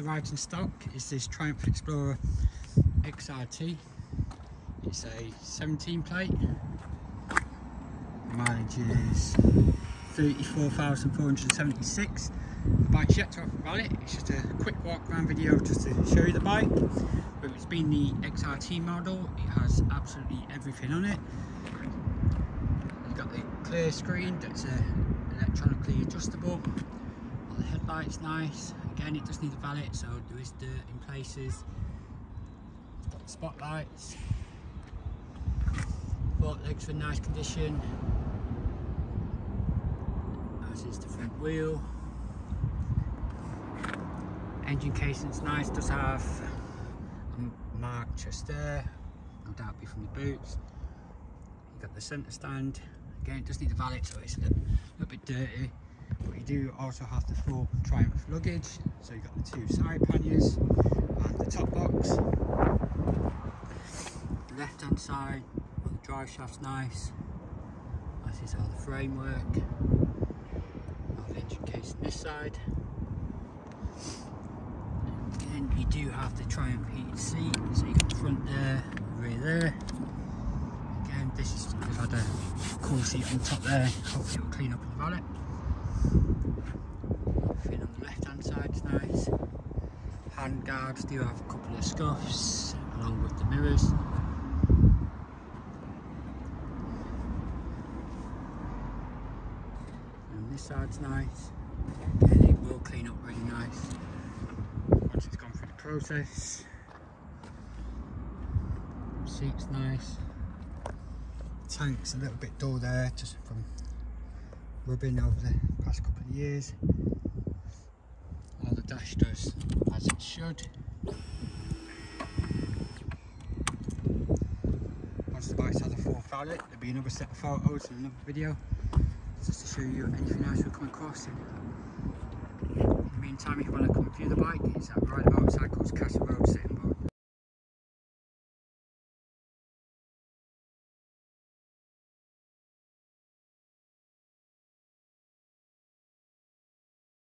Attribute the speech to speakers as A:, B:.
A: arrived in stock is this Triumph Explorer XRT. It's a 17 plate. The mileage is 34,476. The bike's yet to a it. It's just a quick walk around video just to show you the bike. But it's been the XRT model. It has absolutely everything on it. You've got the clear screen that's uh, electronically adjustable. All the headlights nice. Again, it does need a valet, so there is dirt in places. It's got the spotlights. Both legs are in nice condition. As is the front wheel. Engine casing's nice, does have a mark just there, no doubt be from the boots. You've got the centre stand, again it does need a valet so it's a little, little bit dirty but you do also have the full Triumph luggage. So you've got the two side panniers and the top box. The left hand side the drive shaft's nice. This is all the framework. All the engine case on this side. Again you do have the Triumph heated seat so you've got the front there rear there. Again this is we've had a cool seat on top there. Hopefully it will clean up in the valet Fin on the left hand side is nice. Hand guards do have a couple of scuffs along with the mirrors. And this side's nice. And it will clean up really nice once it's gone through the process. Seat's nice. Tank's a little bit dull there just from rubbing over the past couple of years. All the dash does as it should. Once the bike's had a full valet, there'll be another set of photos and another video just to show you anything else we come across. In the meantime, if you want to come view the bike, it's at Ryder Motorcycles Castle.